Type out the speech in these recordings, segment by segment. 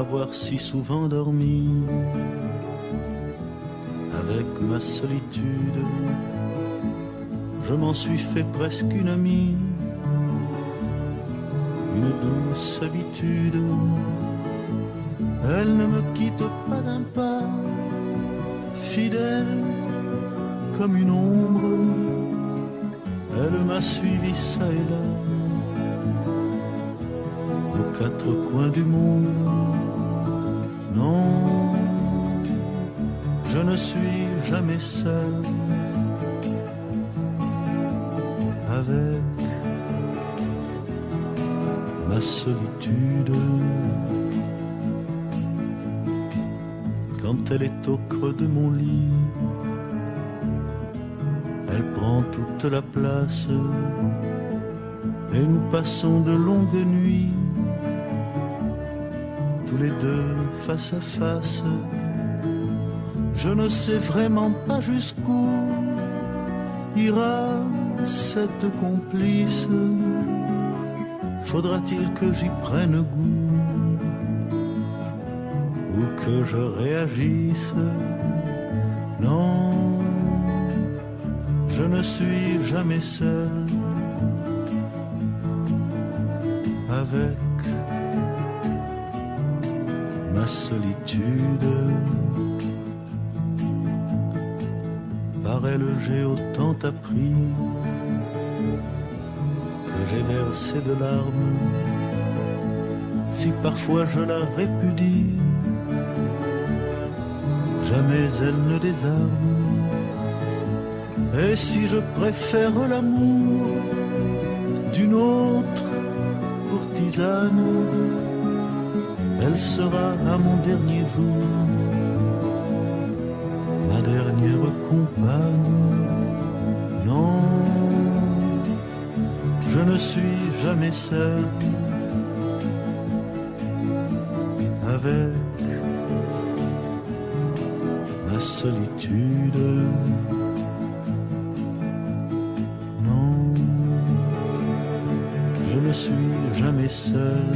avoir si souvent dormi avec ma solitude. Je m'en suis fait presque une amie, une douce habitude. Elle ne me quitte pas d'un pas, fidèle comme une ombre. Elle m'a suivi ça et là, quatre coins du monde. Non, je ne suis jamais seul avec ma solitude. Quand elle est au creux de mon lit, elle prend toute la place et nous passons de longues nuits, tous les deux face à face. Je ne sais vraiment pas jusqu'où ira cette complice. Faudra-t-il que j'y prenne goût ou que je réagisse? Non, je ne suis jamais seul avec ma solitude. Par elle j'ai autant appris que j'ai versé de larmes. Si parfois je la répudie, jamais elle ne désarme. Et si je préfère l'amour d'une autre courtisane, elle sera à mon dernier jour ma dernière compagne. Non, je ne suis jamais seul avec ma solitude. Non, je ne suis jamais seul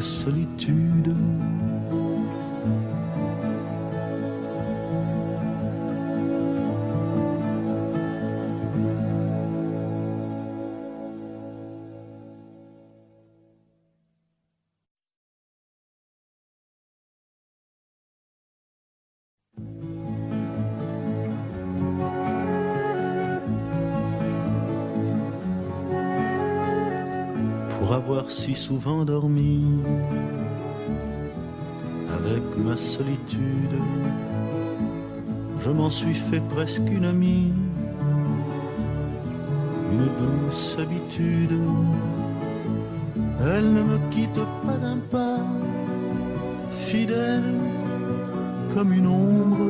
solitude. Pour avoir si souvent dormi avec ma solitude, je m'en suis fait presque une amie, une douce habitude. Elle ne me quitte pas d'un pas, fidèle comme une ombre.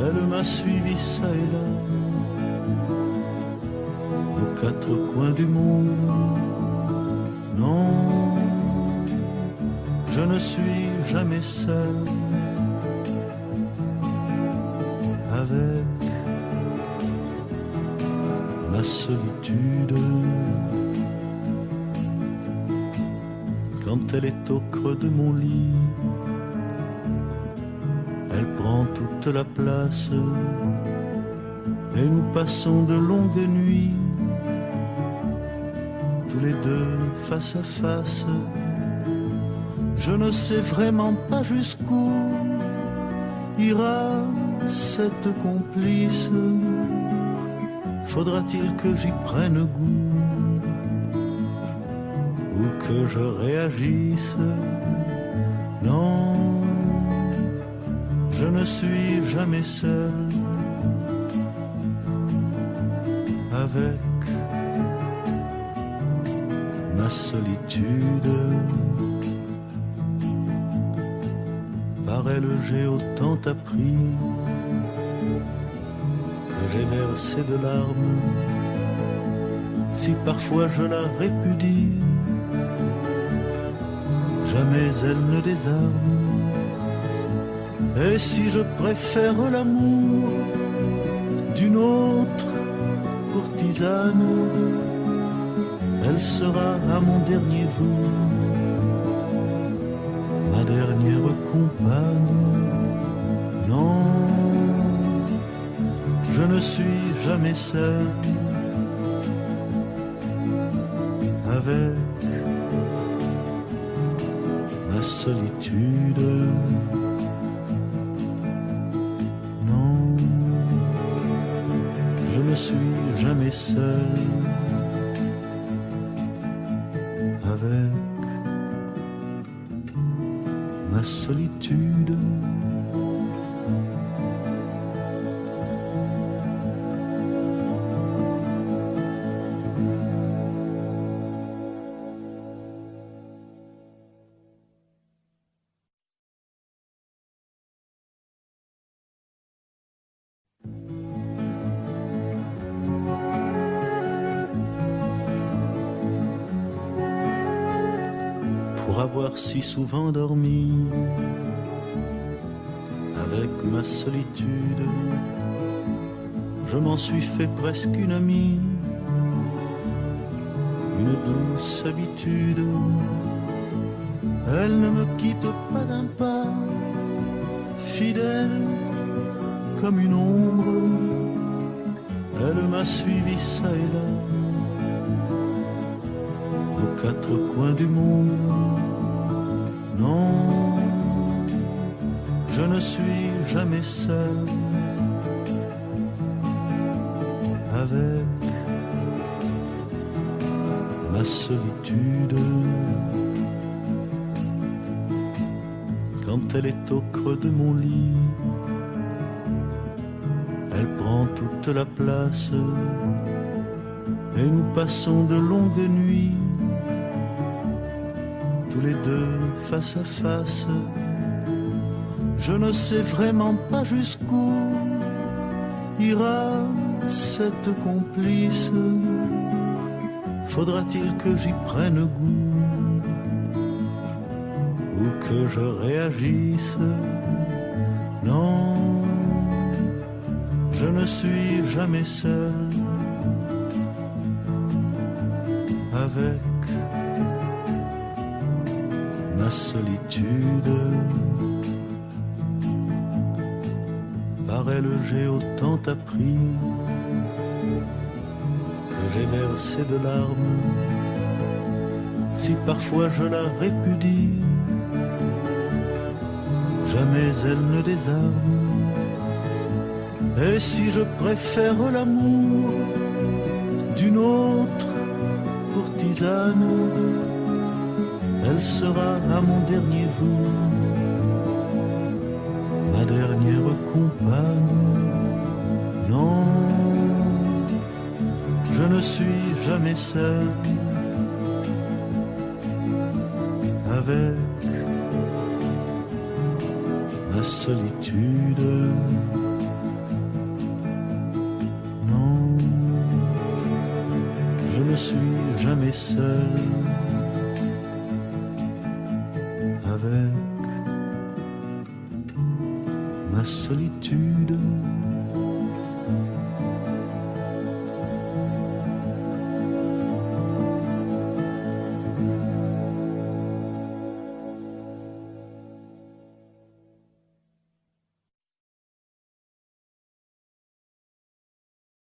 Elle m'a suivi ça et là, aux quatre coins du monde. Ne suis jamais seul avec ma solitude. Quand elle est au creux de mon lit, elle prend toute la place et nous passons de longues nuits tous les deux face à face. Je ne sais vraiment pas jusqu'où ira cette complice. Faudra-t-il que j'y prenne goût ou que je réagisse? Non, je ne suis jamais seul avec ma solitude. Par elle j'ai autant appris que j'ai versé de larmes. Si parfois je la répudie, jamais elle ne désarme. Et si je préfère l'amour d'une autre courtisane, elle sera à mon dernier jour dernière compagne. Non, je ne suis jamais seul avec ma solitude. Non, je ne suis jamais seul avec ma solitude. Avoir si souvent dormi avec ma solitude. Je m'en suis fait presque une amie, une douce habitude. Elle ne me quitte pas d'un pas, fidèle comme une ombre. Elle m'a suivi ça et là aux quatre coins du monde. Non, je ne suis jamais seul avec ma solitude. Quand elle est au creux de mon lit, elle prend toute la place et nous passons de longues nuits tous les deux face à face. Je ne sais vraiment pas jusqu'où ira cette complice. Faudra-t-il que j'y prenne goût ou que je réagisse? Non, je ne suis jamais seul avec ma solitude. Par elle j'ai autant appris que j'ai versé de larmes. Si parfois je la répudie, jamais elle ne désarme. Et si je préfère l'amour d'une autre courtisane, elle sera à mon dernier jour ma dernière compagne. Non, je ne suis jamais seul avec ma solitude. Non, je ne suis jamais seul avec ma solitude.